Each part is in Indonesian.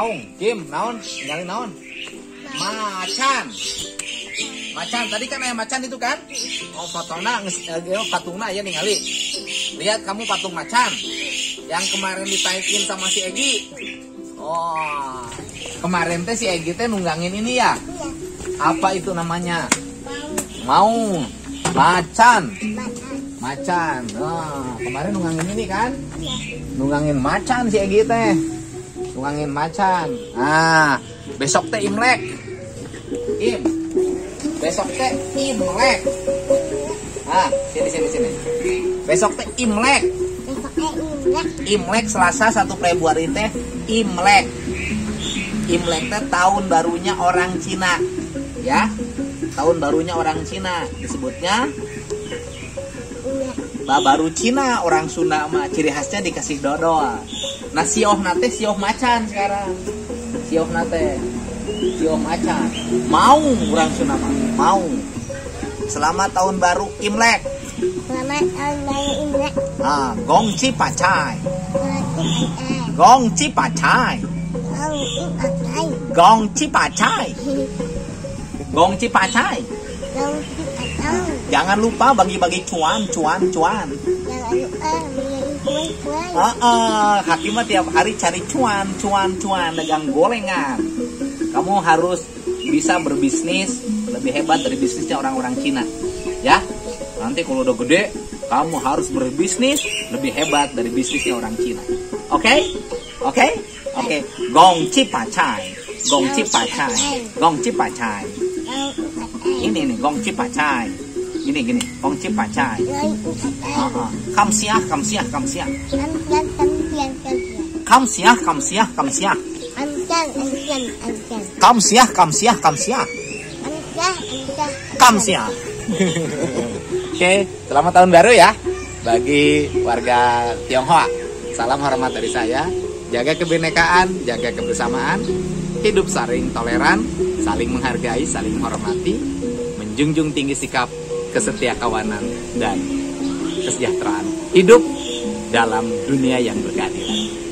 Maung, Kim, naon, nyari naon? Macan. Macan, tadi kan ayam macan itu kan? Oh, fotona, eh, patungna ya ningali. Lihat kamu patung macan. Yang kemarin ditaikin sama si Egi. Oh, kemarin teh si Egi teh nunggangin ini ya? Apa itu namanya? Mau, macan. Macan. Nah, kemarin nunggangin ini kan? Nunggangin macan si Egi teh. Nunggangin macan. Nah, besok teh Imlek. Im. Besok teh Imlek. Ah, sini sini sini. Besok teh Imlek. Imlek Selasa 1 Februari teh Imlek. Imlek teh tahun barunya orang Cina. Ya. Tahun barunya orang Cina disebutnya baru Cina orang Sunda mah ciri khasnya dikasih dodol. Nah sioh nate sioh macan sekarang. Sioh nate sioh macan. Mau orang Sunda mah mau. Selamat tahun baru Imlek. Selamat tahun baru Imlek. Ah, pacai. Selamat Gongci pacai. Imlek. Gongci pacai. Gongci pacai. Selamat Imlek. Jangan lupa bagi-bagi cuan, cuan, cuan. Jangan lupa. Ah, ah, mah tiap hari cari cuan, cuan, cuan, dagang gorengan. Kamu harus bisa berbisnis lebih hebat dari bisnisnya orang-orang Cina. Ya, nanti kalau udah gede, kamu harus berbisnis lebih hebat dari bisnisnya orang Cina. Oke? Oke? Oke. Gongci pacai. Gongci pacai. Gongci pacai. Selamat Imlek. Ini nih, gongci pacai. Ini gini, gongci pacai. Selamat Ah, ah. Kamsiah, kamsiah, kamsiah. Kamsiah, kamsiah, kamsiah. Kamsiah, kamsiah, kamsiah. Kamsiah. Oke, selamat tahun baru ya bagi warga Tionghoa. Salam hormat dari saya. Jaga kebinekaan, jaga kebersamaan, hidup saling toleran, saling menghargai, saling menghormati, menjunjung tinggi sikap kesetiakawanan dan kesejahteraan hidup dalam dunia yang berkeadilan.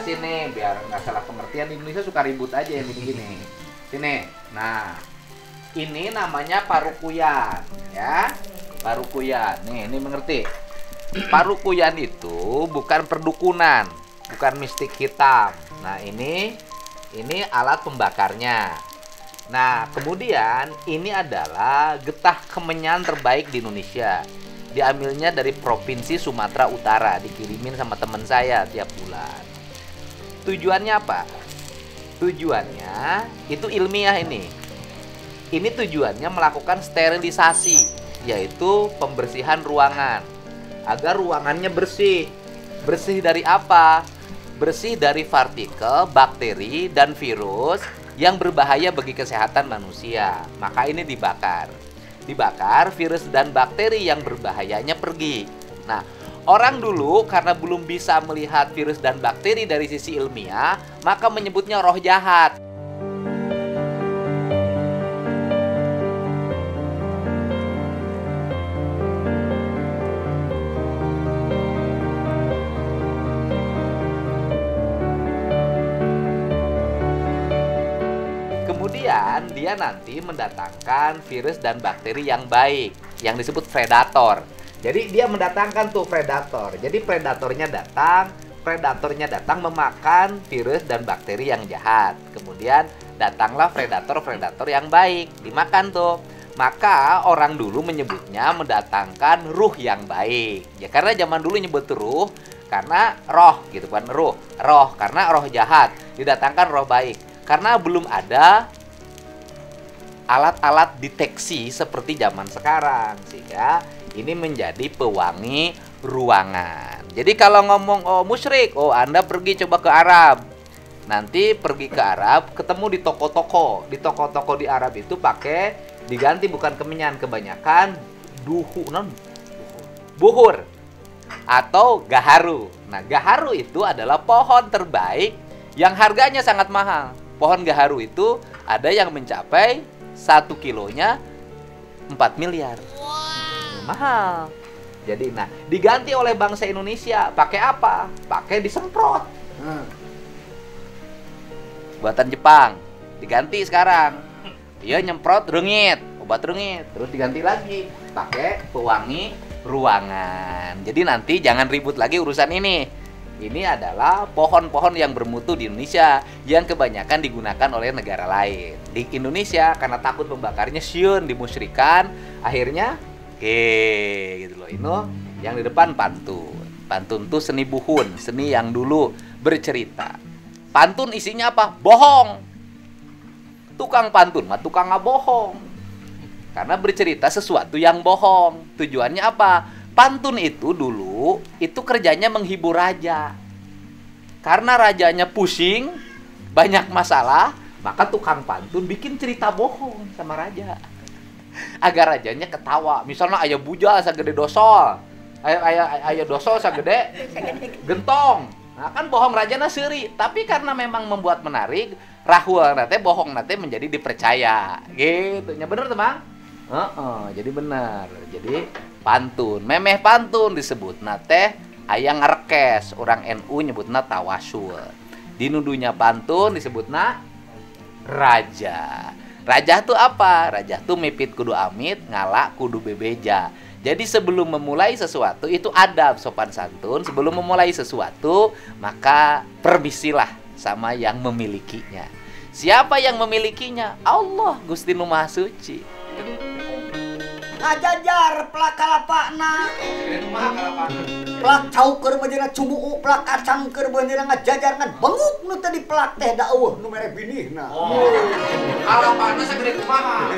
Jelasin nih biar nggak salah pengertian di Indonesia suka ribut aja yang gini-gini. Sini. Nah, ini namanya parukuyan, ya. Parukuyan. Nih, ini mengerti. Parukuyan itu bukan perdukunan, bukan mistik hitam. Nah, ini ini alat pembakarnya. Nah, kemudian ini adalah getah kemenyan terbaik di Indonesia. Diambilnya dari provinsi Sumatera Utara, dikirimin sama teman saya tiap bulan. Tujuannya apa? Tujuannya itu ilmiah ini. Ini tujuannya melakukan sterilisasi, yaitu pembersihan ruangan agar ruangannya bersih. Bersih dari apa? Bersih dari partikel, bakteri, dan virus yang berbahaya bagi kesehatan manusia. Maka ini dibakar. Dibakar, virus dan bakteri yang berbahayanya pergi. Nah, orang dulu karena belum bisa melihat virus dan bakteri dari sisi ilmiah, maka menyebutnya roh jahat. Kemudian dia nanti mendatangkan virus dan bakteri yang baik yang disebut predator. Jadi dia mendatangkan tuh predator. Jadi predatornya datang, predatornya datang memakan virus dan bakteri yang jahat. Kemudian datanglah predator-predator yang baik, dimakan tuh. Maka orang dulu menyebutnya mendatangkan ruh yang baik. Ya karena zaman dulu nyebut ruh karena roh gitu kan ruh, roh karena roh jahat didatangkan roh baik. Karena belum ada alat-alat deteksi seperti zaman sekarang sehingga ini menjadi pewangi ruangan. Jadi kalau ngomong oh musyrik, oh Anda pergi coba ke Arab. Nanti pergi ke Arab, ketemu di toko-toko. Di toko-toko di Arab itu pakai diganti bukan kemenyan, kebanyakan duhu, non buhur atau gaharu. Nah, gaharu itu adalah pohon terbaik yang harganya sangat mahal. Pohon gaharu itu ada yang mencapai satu kilonya 4 miliar. Mahal. Jadi nah, diganti oleh bangsa Indonesia pakai apa? Pakai disemprot. Buatan Jepang. Diganti sekarang. Dia nyemprot rengit, obat rengit, terus diganti lagi pakai pewangi ruangan. Jadi nanti jangan ribut lagi urusan ini. Ini adalah pohon-pohon yang bermutu di Indonesia yang kebanyakan digunakan oleh negara lain. Di Indonesia karena takut membakarnya siun dimusyrikan, akhirnya Oke, gitu loh. Ini yang di depan pantun. Pantun tuh seni buhun, seni yang dulu bercerita. Pantun isinya apa? Bohong. Tukang pantun mah tukang bohong. Karena bercerita sesuatu yang bohong. Tujuannya apa? Pantun itu dulu itu kerjanya menghibur raja. Karena rajanya pusing, banyak masalah, maka tukang pantun bikin cerita bohong sama raja. Agar rajanya ketawa. Misalnya ayah bujal segede dosol. Ayah ayah ayah dosol segede gentong. Nah kan bohong rajana seri. Tapi karena memang membuat menarik rahul nate bohong nate menjadi dipercaya. Gitu. Nya bener teman Heeh, jadi benar jadi pantun memeh pantun disebut nate ayah ngerekes orang NU nyebutna tawasul dinuduhnya pantun disebutna raja Raja tuh apa? Raja tuh mipit kudu amit, ngalak kudu bebeja. Jadi sebelum memulai sesuatu itu adab sopan santun. Sebelum memulai sesuatu maka permisilah sama yang memilikinya. Siapa yang memilikinya? Allah Gusti Maha Suci. Ngajajar pelak kalapana pelak cauker bajana cumuu pelak kacang keur bajana ngajajar ngan benguk nu tadi pelak teh da eueuh nu mere binihna. Kalapana segede kumaha?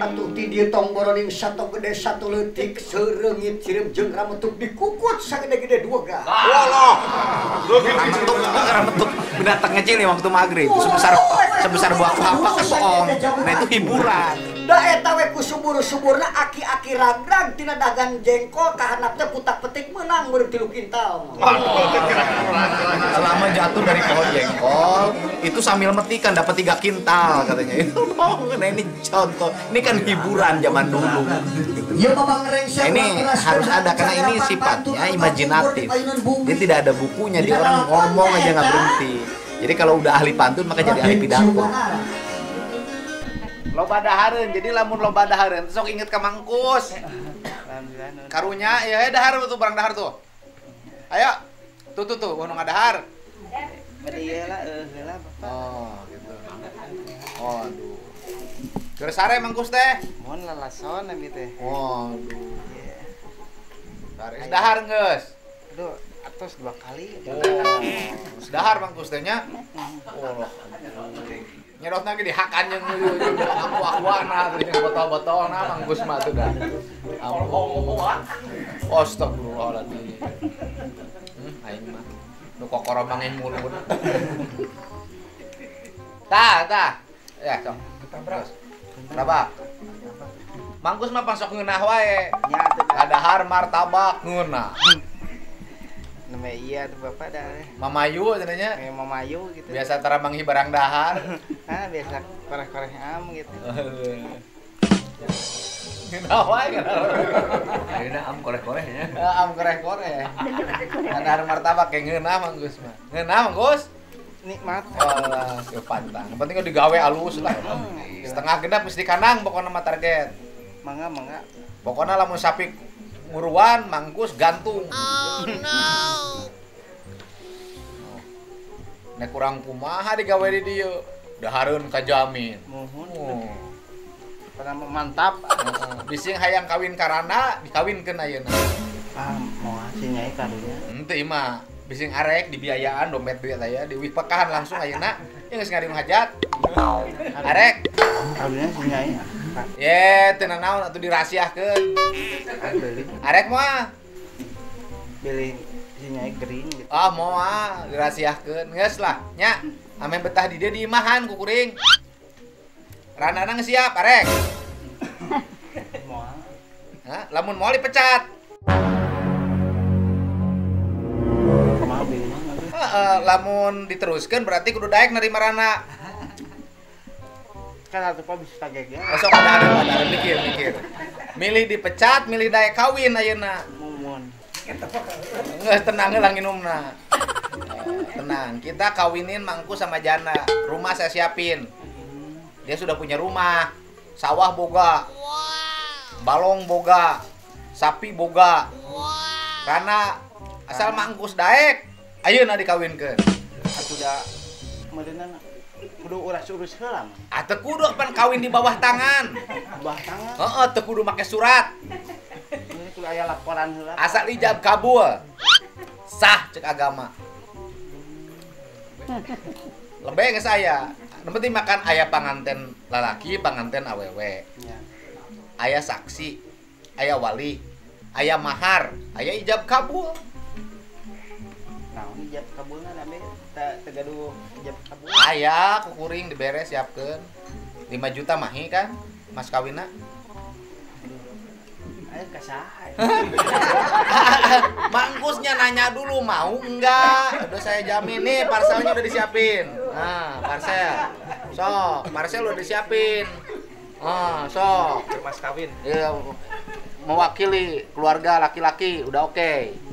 atuh ti dieu tong boroning sato gede satu leutik sereungit cirim jeung rametuk dikukut sagede-gede dua ga. Walah. Rametuk, rametuk. Binatang kecil nih waktu maghrib. Sebesar sebesar buah kelapa kesong. Nah itu hiburan. Da eta we ku subur-suburna aki-aki ragrag tina dagan jengkol kahanap teh putak petik menang meureun tilu kintal Selama jatuh dari pohon jengkol itu sambil metikan dapat tiga kintal katanya. Itu nah ini contoh. Ini kan hiburan zaman dulu. Ya Nah, ini harus ada karena ini sifatnya imajinatif. Dia tidak ada bukunya, dia orang ngomong aja nggak berhenti. Jadi kalau udah ahli pantun maka jadi ahli pidato. Loba dahareun, jadi lamun loba dahareun sok inget ka mangkus. Karunya ya eh, dahar tuh barang dahar tuh. Ayo. Tuh tuh tuh, nu ngadahar. Oh, gitu. Oh, aduh. Geus sare mangkus teh. Mohon lalason abi teh. Waduh. Sare dahar geus. Aduh, atos dua kali. Oh, dahar mangkus teh nya. Oh, nyedot lagi di hakan yang aku akuana terus yang botol-botol nah mangkus mah tuh dah. Ampun. Astagfirullahaladzim. Hmm, aing mah. Nu kokoro mangin mulut. Tah, tah. Ya, sok. Terus. Berapa? Mangkus mah pasok ngeunah wae. Nya tuh Kadahar martabak ngeunah. Nama iya tuh bapak dah. Mamayu cenanya. Kayak mamayu gitu. Biasa tara manghi barang dahar. Ah, biasa koreh-koreh am gitu. Wae kadahar. Akhirnya am koreh-korehnya. Ya, am koreh-koreh. Kadahar martabak kayak ngeunah manggus mah. Ngeunah manggus. Nikmat. Walah, ya pantang. Yang penting kan digawe alus lah. Setengah genap mesti kanang pokoknya mah target. Mangga mangga. Pokoknya lamun sapi nguruan mangkus gantung nek kurang kumaha digawe di dieu dahareun kajamin Mohon. oh. Pertama mantap. Heeh. bising hayang kawin karana dikawinkeun ayeuna Ah, mau si nyai karunya. henteu imah bising arek dibiayaan dompet duit aya diwih pekahan langsung ayeuna yang geus ngarim hajat arek Karunya si nyai. Pak, ye teu naon atuh dirahasiakeun. Ah, arek moal beli si nyai green gitu. ah moal dirahasiakeun. Geus lah nya. Ame betah di dia di imahan kukuring. Ranana geus siap arek. Mau Hah? lamun moal dipecat? Heeh, lamun diteruskan berarti kudu daek nerima rana Kan pak bisa kagak. Besok ada ada ada mikir mikir. Milih dipecat, milih daek kawin ayeuna. Mumun. Nggak tenang lah nginumna. Eh, Tenang, kita kawinin mangku sama Jana. Rumah saya siapin. Dia sudah punya rumah, sawah boga, balong boga, sapi boga. Karena asal mangkus daek, ayeuna dikawinkeun. Atuh da meureunna kudu urus-urus heula mah. Atau kudu pan kawin di bawah tangan. Bah tangan. Heeh, teu kudu make surat. Ini kudu aya laporan heula. Asal ijab kabul. Sah cek agama. Lebih ke saya. Penting makan ayah panganten lalaki, panganten awewe. Ya. Ayah saksi, ayah wali, ayah mahar, ayah ijab kabul. Nah, ijab kabulna nabe ta tegaduh ijab kabul. Ayah kukuring diberes siapkan 5 juta mahi kan mas kawina Ayo kasaha. Mangkusnya nanya dulu mau enggak? Udah saya jamin nih parcelnya udah disiapin. Nah parcel sok parcel udah disiapin. Ah sok. Mas kawin. ya mewakili keluarga laki-laki udah oke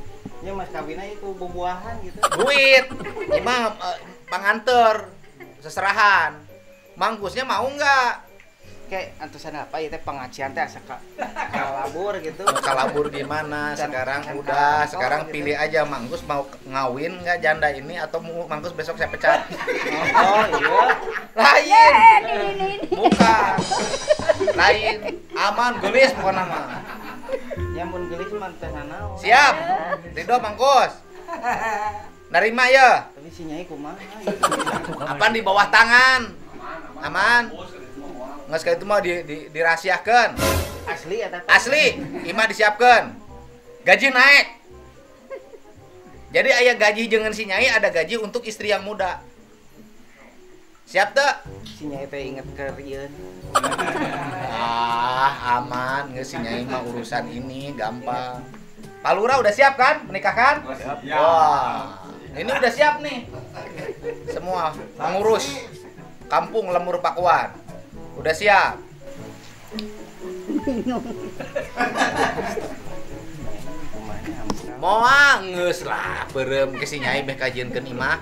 Ya mas kawinnya itu buah-buahan gitu. duit. Imam eh, panganter seserahan. Mangkusnya mau enggak Kayak antusan apa ya teh pengajian teh asa ka kalabur gitu. mau kalabur gimana Dan- sekarang dan udah sekarang gitu. pilih aja mangkus mau ngawin nggak janda ini atau mau mangkus besok saya pecat. Oh iya. lain. Bukan. Lain. Aman gelis pokoknya mah Ya mun gelis mah teh nanaon. siap. Ridho mangkus. Nerima ya. Tapi si nyai kumaha? Apa di bawah tangan. Aman. Nggak sekali itu mau di, di, dirahasiakan Asli ya tapi. asli. Ima disiapkan gaji naik jadi ayah gaji dengan si nyai ada gaji untuk istri yang muda. Siap tuh Si nyai teh inget ke rieun. ah aman. Nggak si nyai mah urusan ini gampang. Pak Lurah udah siap kan? Menikahkan? Wah ini udah siap nih. Semua mengurus kampung Lemur Pakuan. Udah siap. Moa ngeus lah berem ke si nyai beh kajieunkeun imah.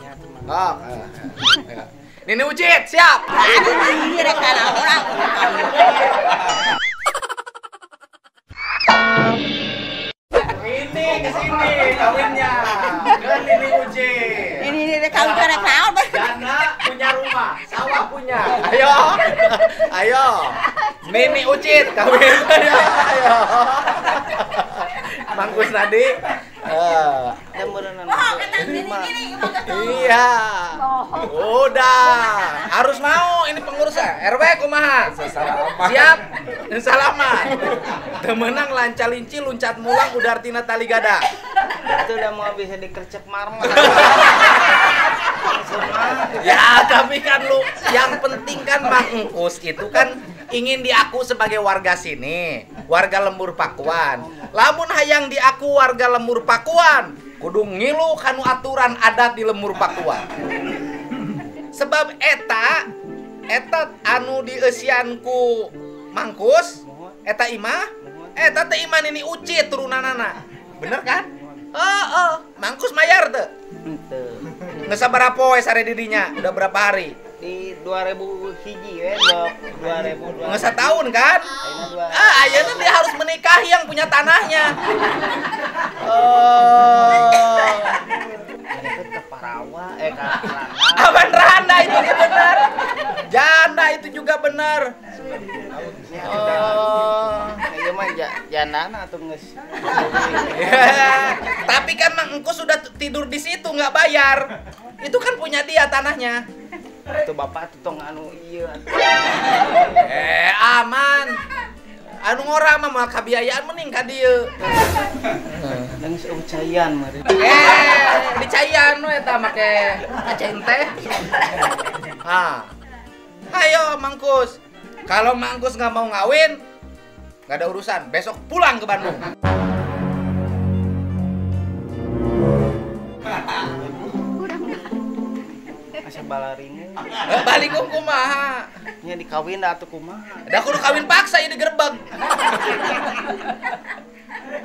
Ya. Oh, Nini Ucit, siap. Ini ke sini kawinnya. Ke Nini Ucit. Ini ini kawin punya rumah, sawah punya. Ayo. Ayo. Nini Ucit kawin. Ayo. Mangkus Nadi. Oh, gini Iya. Udah. Harus mau ini pengurusnya. RW kumaha? Siap. Salaman. Temenang lancar linci luncat mulang udar tina tali gada. Itu udah mau bisa dikercek marmer. Ya, tapi kan lu yang penting kan Mang Engkus itu kan ingin diaku sebagai warga sini, warga Lembur Pakuan. Lamun hayang diaku warga Lembur Pakuan, kudu ngilu kanu aturan adat di Lembur Pakuan. Sebab eta eta anu dieusianku Mangkus, eta imah, eta teh iman ini uci turunanana. Bener kan? Oh, oh. Mangkus mayar tuh. Nggak sabar poe sare didinya, udah berapa hari? di 2000 hiji ya, dua- 2000 Nggak setahun kan? Ah, ayeuna dia harus menikahi yang punya tanahnya. Oh. Deket ke Parawa, eh ke Randa. Aban Randa itu juga benar. Janda itu juga benar. Oh. Iya mah janana. Tapi kan Mang sudah tidur di situ nggak bayar. Itu kan punya dia tanahnya. Itu bapak tuh tong anu iya. Eh, aman. Anu ngora mah mah kabiayaan mending ka dieu. Dan seucayan mah. Eh, dicayan we eta make acain teh. Ah. Ayo Mangkus. Kalau Mangkus nggak mau ngawin, nggak ada urusan. Besok pulang ke Bandung. Asa balaring. Eh, balik ku kumaha. Nya dikawin dah atuh kumaha. Da kudu kawin paksa ya digerebek.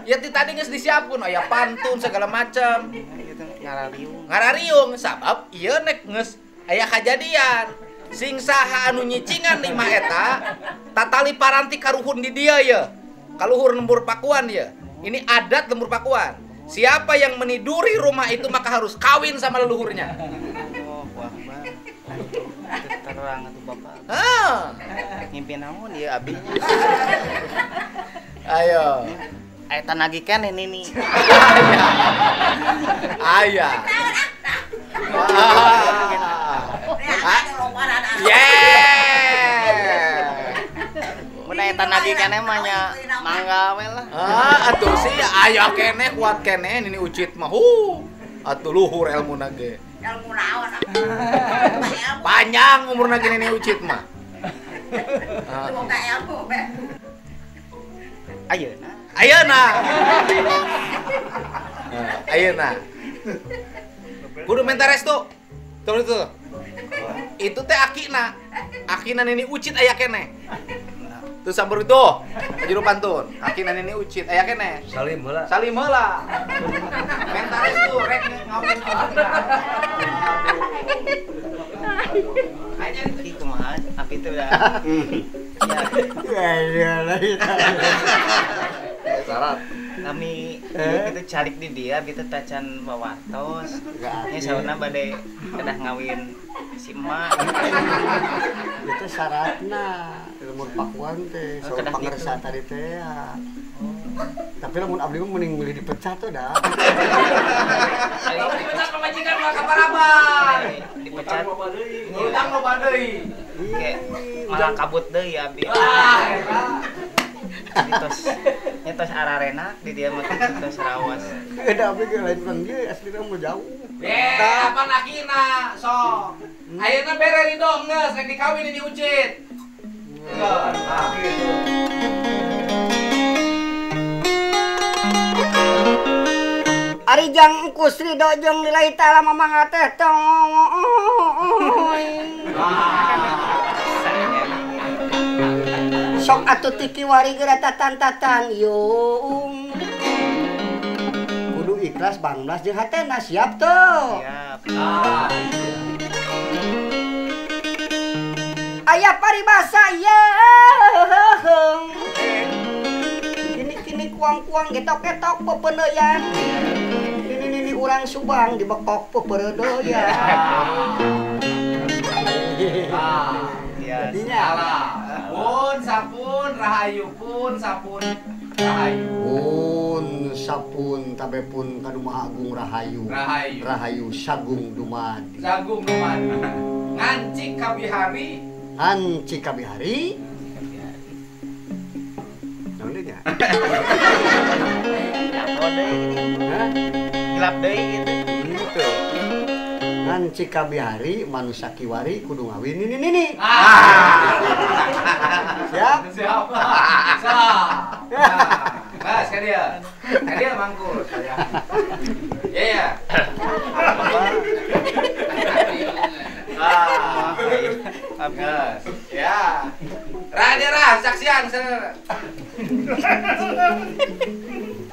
Ya ti tadi geus disiapkeun aya pantun segala macam. Gitu ngarariung. Ngarariung sabab ieu nek geus aya kajadian. Sing saha anu nyicingan lima eta tatali paranti karuhun di dia ya. Kaluhur lembur pakuan ya. Ini adat lembur pakuan. Siapa yang meniduri rumah itu maka harus kawin sama leluhurnya. Oh, wah. Terang atuh bapak. Ah, Ngimpi naon ya abi. ayo. Eh tanagikan ini nih. Ayah. Ah. Mun aya tanagikan emang nya mangga we lah. Ah, atuh sih aya kene kuat kene ini ucit mah. Hu. Atuh luhur ilmu nage. Ilmu naon? Panjang umur nage ini ucit mah. Ah, Buka ilmu. Ayeuna. Ayeuna. Ah, Ayeuna. Kudu minta restu. Tuh itu. Itu teh akina. Akina nini ucit aya kene. Tuh sampur itu. Juru pantun. Akina nini ucit aya kene. Salim heula. Salim heula. Minta restu rek ngawin Ih kumaha? Apa itu dah? Syarat. Kami itu calik di dia kita tacan bawatos. Nya sauna bade kedah ngawin si emak. itu syaratna ilmu pakuan teh Oh, soal kedah pangersa gitu. tadi teh ya. tapi lamun abdi mah mending milih dipecat tuh dah Dipecat pemajikan mah kabar abang. Dipecat Ngutang lo deui. kayak malah kabut deui ya abi. Wah, eta. Tos nyetos ararena di dia mah tos rawas. ada abdi ge lain urang dia asli mau jauh Eh, apa nakina? Sok. Ayeuna bere ridho geus rek dikawin ini ucit. Ari Arijang engkus do jeung nilai ta'ala mamang teh tong. Sok atuh tiki wari geura tatan-tatan yung. Kudu ikhlas 19 jeung hatena siap tuh. Siap. Ah. Ayah paribasa ya Kini kini kuang kuang getok getok pepeneyan Ini ini urang subang dibekok peperedoyan Ah. Ya. Jadinya Salah. Pun sapun rahayu pun sapun rahayu. Pun sapun tabe pun kaduma agung rahayu Rahayu. Rahayu sagung dumadi Jagung numan. Ngancik kabihari. Hanci kabihari Naon deui nya? Apa deui? Hah? Gelap deui gitu. Gitu. Hanci kabihari manusia kiwari kudu ngawin ini ini. Ah. Siap? Siap. Nah, Mas, kan dia. Kan dia mangkus. Ya. Ya ya. Ah. Abi. Gas. Ya. Ra dia ra saksian sana.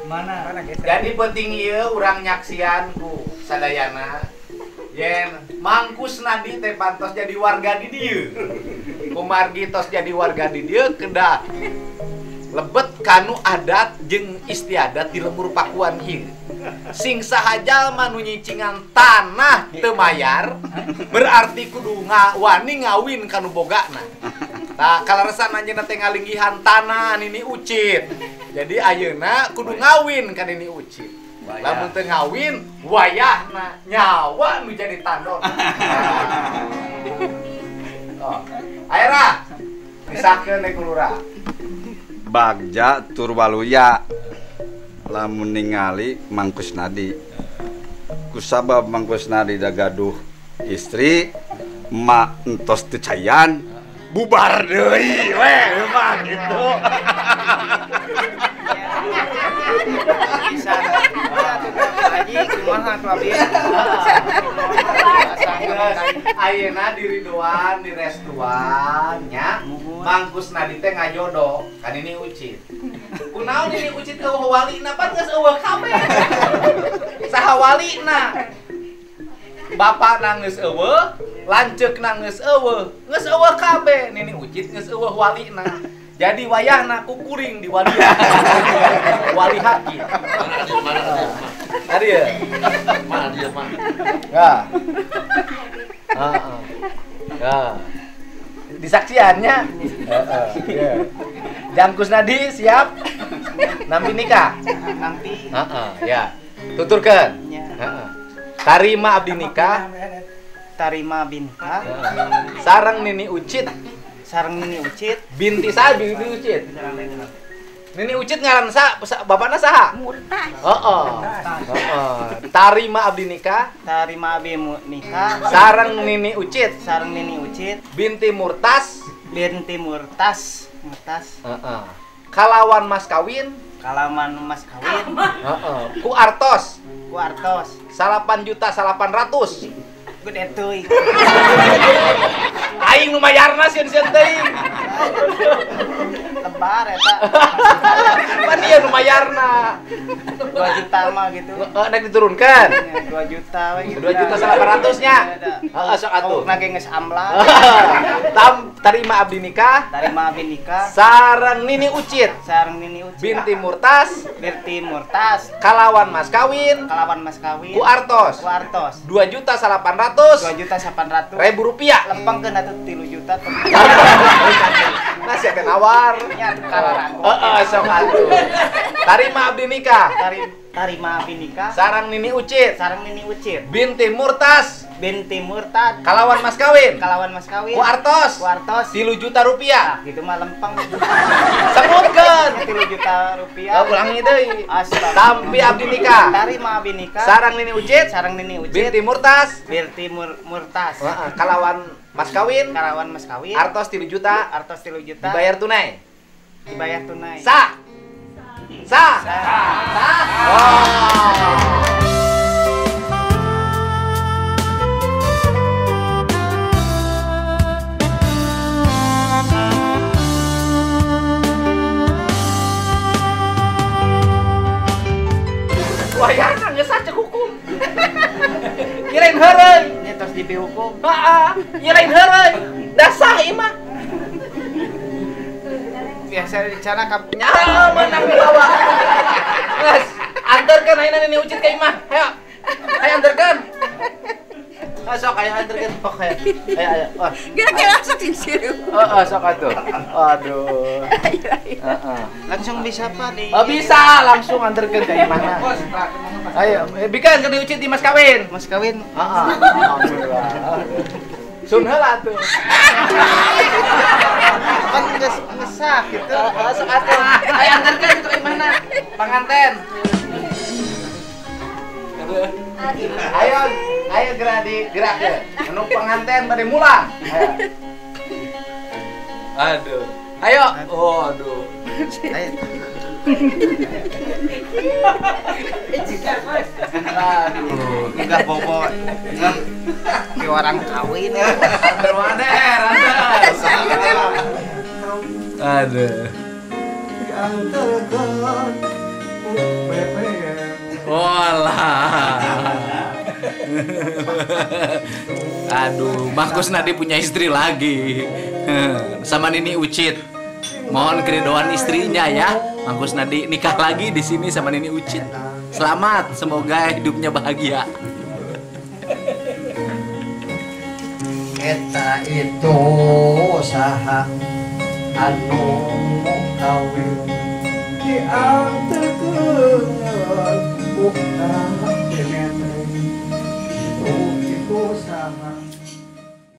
Mana? Mana? Jadi penting ieu urang nyaksian ku sadayana Yen mangkus nadi teh pantos jadi warga di dieu. Kumargi tos jadi warga di dieu kedah lebet kanu adat jeung istiadat di lembur pakuan ieu. Sing sahaja manu nyicingan tanah teu mayar berarti kudu ngawani ngawin kanu bogana. Nah, kalaresan anjeunna teh ngalinggihan tanah nini ucit. Jadi ayeuna kudu ngawin ka nini ucit. Lamun teu ngawin, wayahna nyawa nu jadi tandon. oh. Ayeuna misalkeun deui kulura. Bagja Turwaluya lamun ningali Mangkus Nadi. Kusabab Mangkus Nadi da gaduh istri ma entos teu cayan bubar deui we mah gitu. Ayeuna di Ridwan di restuan mangkus nadi teh ngajodoh kan ini ucit kunaon ini ucit ke wali na pan geus eueuh kabeh saha wali na bapak nangis eueuh lanceuk nangis eueuh geus eueuh kabeh nini ucit geus eueuh wali na jadi wayahna kukuring di wali wali haki Tadi ya? Mana dia mah? Ya. Heeh. Ya. Disaksiannya. Heeh. Ya. Jangkus Nadi siap? Nampi nikah. nanti Heeh, ya. Tuturkan. Ya. Heeh. Tarima abdi nikah. tarima binta Heeh. Sarang Nini Ucit. sarang nini ucit Binti sa binti Ucit. Nini Ucit ngaran sa, bapakna saha? Murtad. Heeh. Heeh. Tarima abdi nikah. tarima mu- nikah Sarang Nini Ucit. sarang nini ucit Binti Murtas. binti murtas murtas Heeh. Kalawan mas kawin. kalaman mas kawin Heeh. Ku artos. ku artos Salapan juta salapan ratus. gede teuing Aing mayarna sieun sieun teuing. lebar eta Pan ieu nu mayarna. 2 juta mah gitu Heeh, nek diturunkan. Ya, 2 juta gitu 2 juta salapan ratusnya. Heeh, sok atuh. oh nage geus amla Tam tarima abdi nikah. tarima abi nikah Sareng Nini Ucit. sarang nini ucit Binti Murtas. binti murtas Kalawan mas kawin. kalawan mas kawin Ku artos. ku artos 2 juta salapan ratus. 2 juta 800 ribu rupiah. lempeng kena tuh 3 juta Nah, siapa nawar? Heeh, sok atuh. Tarima abdi nikah. Tari tarima abi nikah Sarang Nini Ucit. sarang nini ucit Binti Murtas. binti murtad Kalawan mas kawin. kalawan mas kawin Ku artos. ku artos Tilu juta rupiah. nah gitu mah lempeng Sebutkan. 3 juta rupiah Oh, ulangi deui. Tampi abdi nikah. tarima abi nikah Sarang Nini Ucit. sarang nini ucit Binti Murtas. binti mur, murtas Heeh, Kalawan mas kawin. kalawan mas kawin Artos tilu juta. artos 3 juta Dibayar tunai. dibayar tunai Sah. Sah. Sah. Sah. Oh. Wayana geus sacek hukum. Kirain heureuy. ini terus dihukum Heeh, ieu lain heureuy. Dasah ieu mah. biasa rencana kamu Nyawa menang bawa. Guys, antarkan ayeuna ini ucit ka imah. Hayo. Hayo antarkan. Ah, sok ayo antarkan. Oh, hayo. Ayo ayo. Oh, Kira-kira langsung disiru. oh, oh, sok atuh. Aduh. Heeh. langsung bisa pak di Oh, bisa langsung antarkan ka imahna. Ayo, eh, bikin ke diucit di mas kawin. mas kawin Heeh. Alhamdulillah. Sun heula tuh. kan ngesak gitu Oh, sok atuh. Ayo antarkan ke imahna. Panganten. Ayo, ayo gerak di gerak ke. Anu pengantin pada mulang. Ayo. Aduh. Ayo. Oh, aduh. Ayo. Aduh. enggak bobo enggak kayak orang kawin Aduh, Ander, Ander. Aduh. Walah. Aduh, bagus nanti punya istri lagi. Sama Nini Ucit. Mohon keridoan istrinya ya. Bagus nanti nikah lagi di sini sama Nini Ucit. Selamat, semoga hidupnya bahagia. Eta itu usaha anu kawin di antara bukan